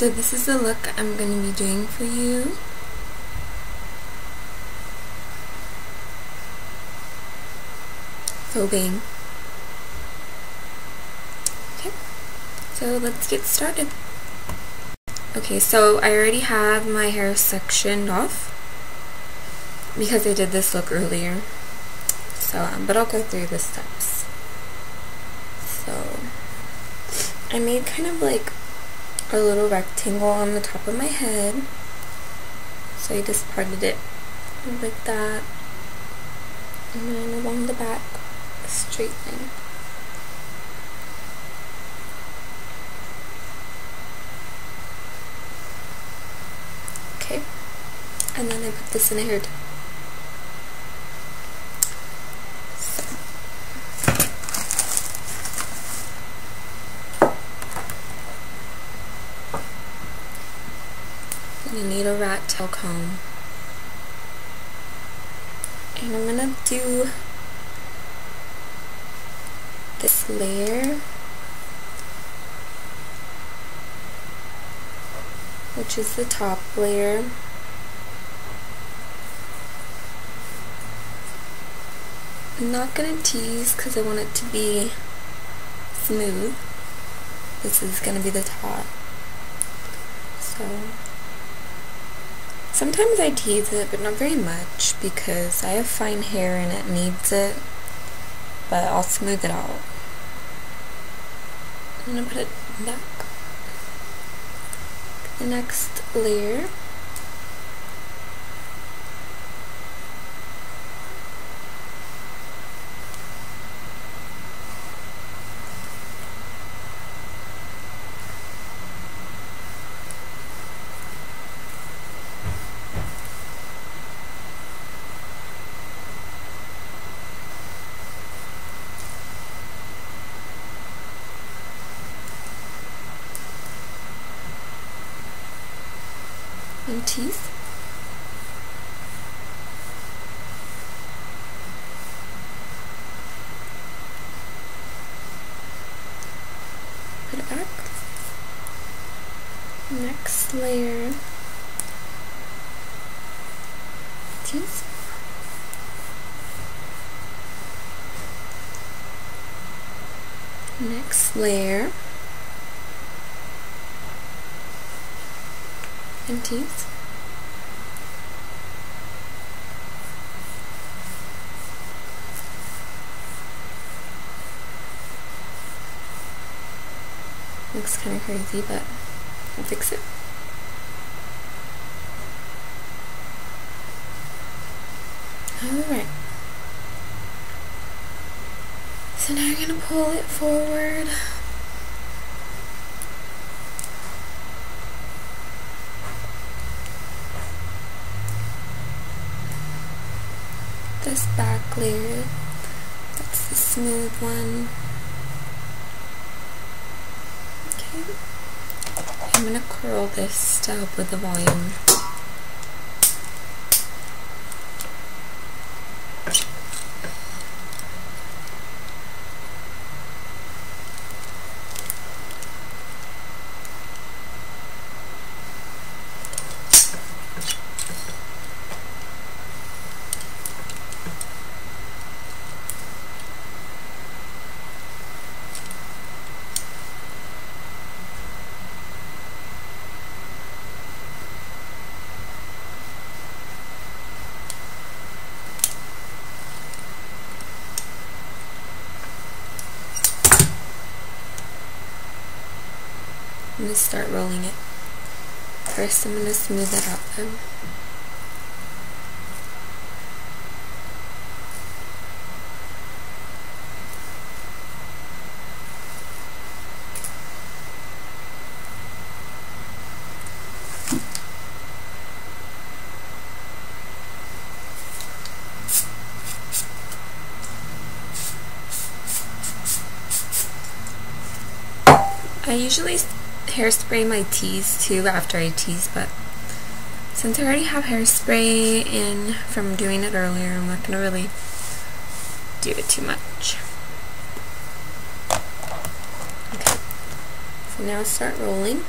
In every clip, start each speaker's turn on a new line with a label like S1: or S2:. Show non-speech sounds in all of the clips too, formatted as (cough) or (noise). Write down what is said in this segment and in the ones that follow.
S1: So this is the look I'm going to be doing for you. Bang. Okay, so let's get started. Okay, so I already have my hair sectioned off because I did this look earlier. So, um, but I'll go through the steps. So, I made kind of like a little rectangle on the top of my head. So I just parted it like that. And then along the back, straight thing. Okay. And then I put this in a hair tie. You need a rat tail comb. And I'm gonna do this layer which is the top layer. I'm not gonna tease because I want it to be smooth. This is gonna be the top. So Sometimes I tease it, but not very much because I have fine hair and it needs it, but I'll smooth it out. I'm going to put it back. The next layer teeth. Put it back. Next layer. Teeth. Next layer. And teeth. Looks kind of crazy, but I'll fix it. Alright. So now I'm going to pull it forward. This back layer. That's the smooth one. Okay. I'm going to curl this help with the volume. I'm going to start rolling it. First I'm going to smooth it out then. I usually hairspray my teas too after I tease, but since I already have hairspray in from doing it earlier, I'm not going to really do it too much. Okay, so now start rolling.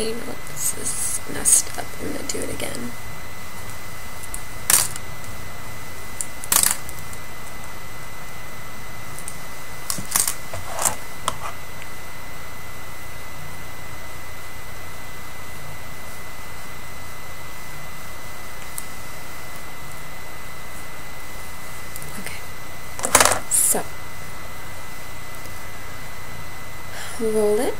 S1: No, this is messed up. I'm gonna do it again. Roll it.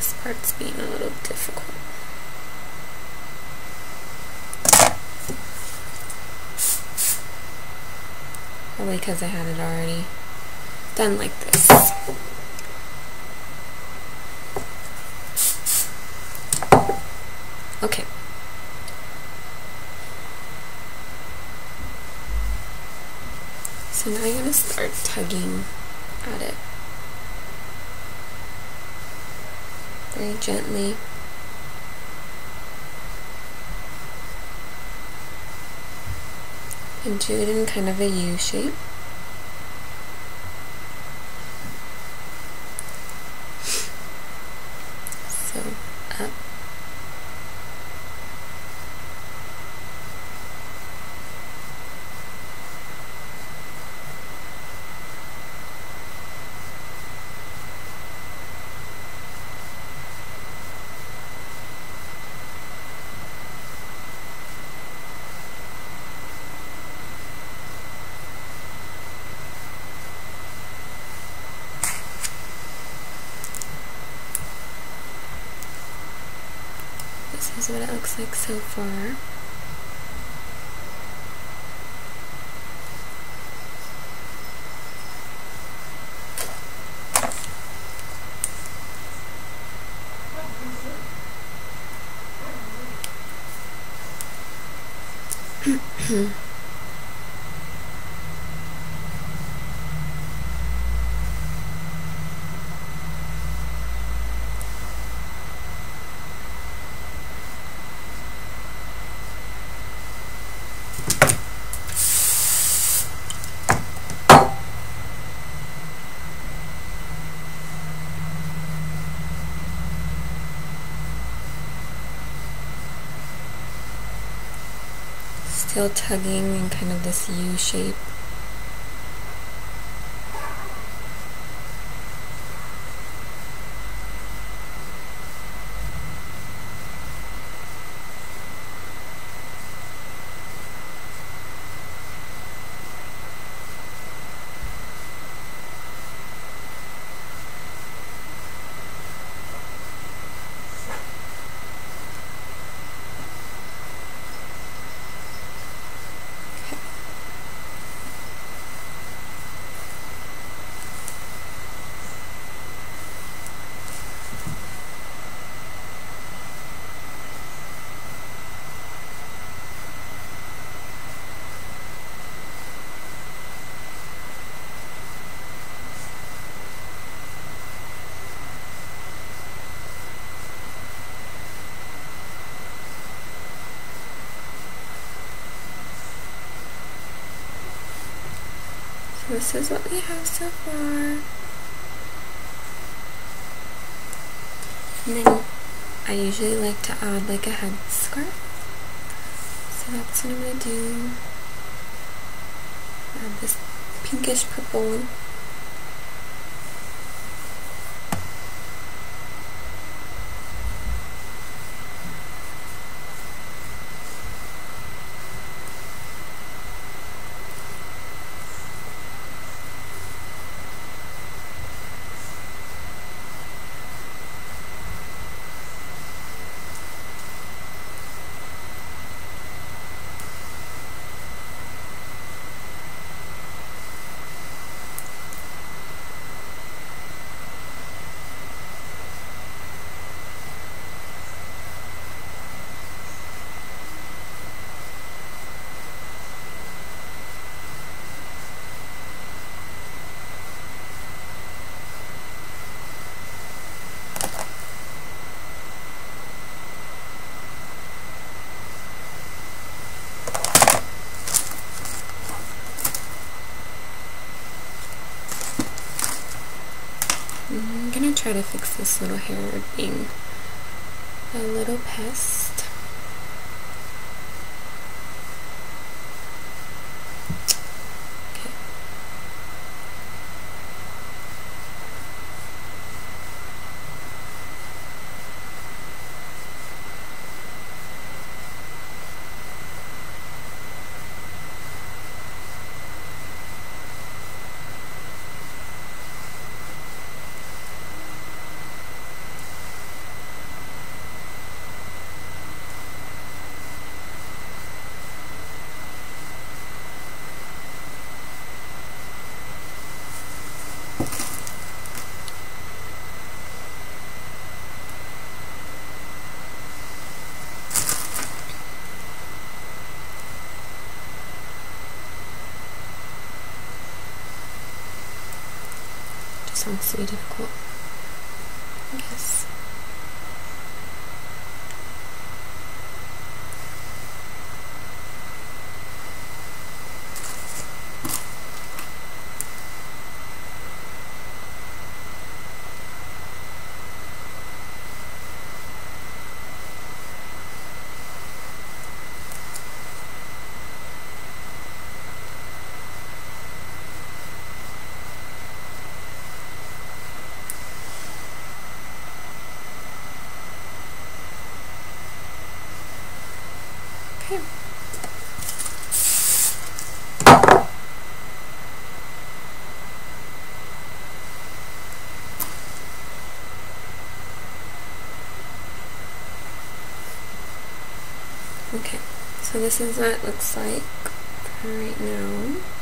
S1: This part's being a little difficult. Probably because I had it already done like this. Okay. So now I'm going to start tugging at it. Very gently. And do it in kind of a U shape. So up. This is what it looks like so far. (clears throat) Still tugging in kind of this U shape. This is what we have so far. And then I usually like to add like a headscarf. So that's what I'm going to do. Add this pinkish purple one. I'm gonna try to fix this little hair being a little pest. Sounds too difficult. I. Okay. So this is what it looks like right now.